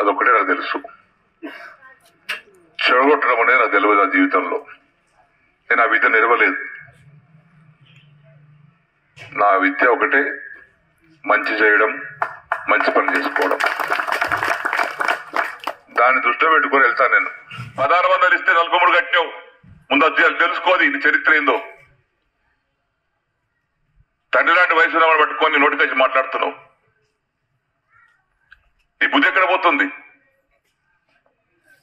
అదొక్కటే నాకు తెలుసు. చెడగొట్టడం అనేది నాకు తెలియదు నా జీవితంలో. నేను ఆ విద్య నిలవలేదు నా విద్య ఒకటే మంచి చేయడం మంచి పని చేసుకోవడం. దాన్ని దృష్టిలో పెట్టుకొని వెళ్తాను నేను. పదహారు వందలు ఇస్తే నలభై మూడు కట్టావు ముందు అది తెలు- తెలుసుకోది నీ చరిత్ర ఏందో. తండ్రి లాంటి వయసు పట్టుకొని నోటికొచ్చి మాట్లాడుతున్నావు. నీ బుద్ధి ఎక్కడ పోతుంది?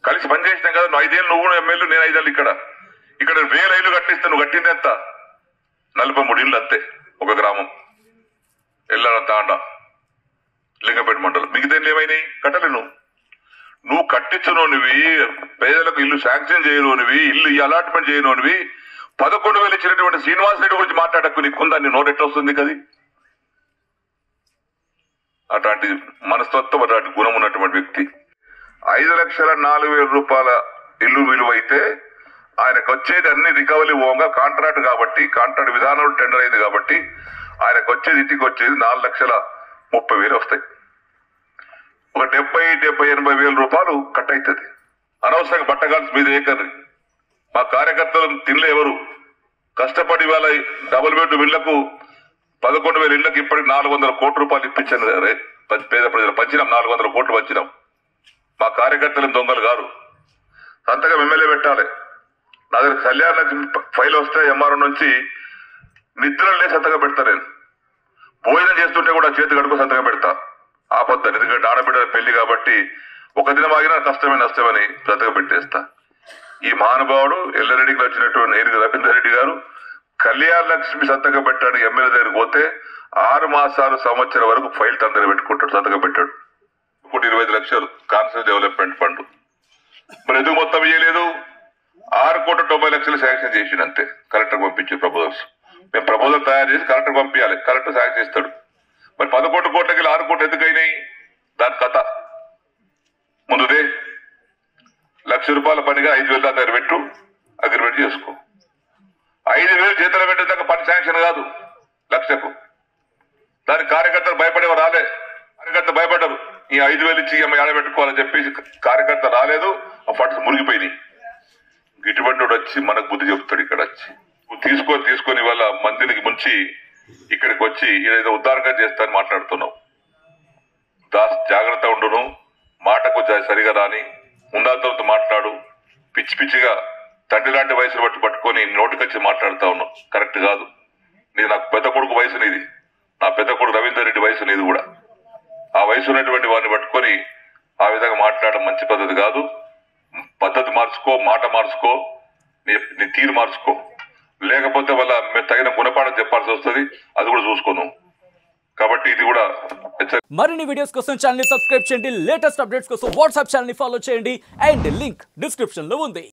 కలిసి పనిచేసినాం కదా నువ్వు ఐదేళ్ళు నువ్వు ఎమ్మెల్యే నేను ఐదేళ్ళు ఇక్కడ. ఇక్కడ వేల ఇల్లు కట్టిస్తే నువ్వు కట్టింది ఎంత? నలభై మూడు ఇళ్ళు అంతే ఒక గ్రామం. ఎల్లాడ తాండ లింగపేట మండలం. మిగతా ఏమైనాయి? కట్టలే నువ్వు. నువ్వు కట్టించనోనివి పేదలకు ఇల్లు శాంక్షన్ చేయనోనివి ఇల్లు అలాట్మెంట్ చేయనోనివి పదకొండు వేలు ఇచ్చినటువంటి శ్రీనివాస్ రెడ్డి గురించి మాట్లాడకు నీకుందా నీ నోరెట్ వస్తుంది కది అట్లాంటి మనస్తత్వం అట్లాంటి గుణం ఉన్నటువంటి వ్యక్తి. ఐదు లక్షల నాలుగు వేల రూపాయల ఇల్లు విలువ అయితే ఆయనకు వచ్చేది అన్ని రికవరీ ఓంగా కాంట్రాక్ట్ కాబట్టి కాంట్రాక్ట్ విధానం టెండర్ అయింది కాబట్టి ఆయనకు వచ్చేది ఇంటికి వచ్చేది నాలుగు లక్షల ముప్పై వేలు వస్తాయి. ఒక డెబ్బై డెబ్బై ఎనభై వేల రూపాయలు కట్ అవుతుంది. అనవసరంగా బట్టగాల్సి మీద ఏకర్రి మా కార్యకర్తలు తినలే ఎవరు? కష్టపడి వాళ్ళ డబుల్ బెడ్ ఇళ్ళకు పదకొండు వేల ఇళ్ళకు ఇప్పటికి నాలుగు వందల కోట్ల రూపాయలు ఇప్పించాను పేద ప్రజలు. పంచినాం నాలుగు వందల కోట్లు పంచినాం. మా కార్యకర్తలు దొంగలు గారు సంతకం ఎమ్మెల్యే పెట్టాలి. నా దగ్గర కళ్యాణ ఫైల్ వస్తే ఎంఆర్ఓ నుంచి నిద్రలే సంతకం పెడతా నేను. భోజనం చేస్తుంటే కూడా చేతి గడుపు సంతకం పెడతా. ఆపద్దని. ఎందుకంటే ఆడబిడ్డల పెళ్ళి కాబట్టి ఒక దినం ఆగినా కష్టమే నష్టమని సంతకం పెట్టేస్తా. ఈ మహానుభావుడు ఎల్లారెడ్డికి వచ్చినటువంటి నేరుగా రవీందర్ రెడ్డి గారు కళ్యాణ లక్ష్మి సంతకం పెట్టాడు ఎమ్మెల్యే దగ్గరికి పోతే ఆరు మాసాలు సంవత్సరం వరకు ఫైల్ తందర పెట్టుకుంటాడు సంతకం పెట్టాడు. ఒకటి ఇరవై ఐదు లక్షలు కాన్సర్ డెవలప్మెంట్ ఫండ్. మరి ఎందుకు మొత్తం ఇయ్యలేదు? ఆరు కోట్ల తొంభై లక్షలు శాంక్షన్ చేసిండు అంతే. కలెక్టర్ పంపించి ప్రపోజల్స్. మేము ప్రపోజల్ తయారు చేసి కలెక్టర్ పంపించాలి. కలెక్టర్ శాంక్షన్ ఇస్తాడు మరి పదకొండు కోట్లకి ఆరు కోట్లు ఎందుకు అయినాయి? దాని కథ. ముందుదే. లక్ష రూపాయల పనిగా ఐదు వేల దాకా పెట్టు. అగ్రిమెంట్ చేసుకో. ఐదు వేలు చేతులు పెట్టేదాకా పని శాంక్షన్ కాదు. లక్షకు దాని కార్యకర్తలు భయపడేవారు రాలే. కార్యకర్త భయపడ్డారు. ఈ ఐదు వేలు ఇచ్చి ఈఎంఐ ఆడబెట్టుకోవాలని చెప్పేసి కార్యకర్త రాలేదు. ఆ ఫండ్స్ మురిగిపోయినాయి ఇటువంటి వచ్చి మనకు బుద్ధి చెప్తాడు ఇక్కడ వచ్చి. నువ్వు తీసుకొని తీసుకొని వాళ్ళ మందిరికి ముంచి ఇక్కడికి వచ్చి ఉద్దారంగా ఉద్ధారకం చేస్తానని మాట్లాడుతున్నావు. దాస్ జాగ్రత్త ఉండును. మాటకు సరిగా రాని ఉందాలతో మాట్లాడు. పిచ్చి పిచ్చిగా తండ్రి లాంటి వయసును బట్టి పట్టుకొని నోటికొచ్చి మాట్లాడుతా ఉన్నావు. కరెక్ట్ కాదు. నీది నాకు పెద్ద కొడుకు వయసు నీది. నా పెద్ద కొడుకు రవీందర్ రెడ్డి వయసు నీది కూడా. ఆ వయసు ఉన్నటువంటి వారిని పట్టుకొని ఆ విధంగా మాట్లాడడం మంచి పద్ధతి కాదు. పద్ధతి మార్చుకో మాట మార్చుకో నీ నీ తీరు మార్చుకో. లేకపోతే వాళ్ళ మేము తగిన గుణపాఠం చెప్పాల్సి వస్తుంది. అది కూడా చూసుకోను. కాబట్టి ఇది కూడా మరిన్ని వీడియోస్ కోసం ఛానల్ సబ్స్క్రైబ్ చేయండి. లేటెస్ట్ అప్డేట్స్ కోసం వాట్సాప్ ఛానల్ని ఫాలో చేయండి. అండ్ లింక్ డిస్క్రిప్షన్లో ఉంది.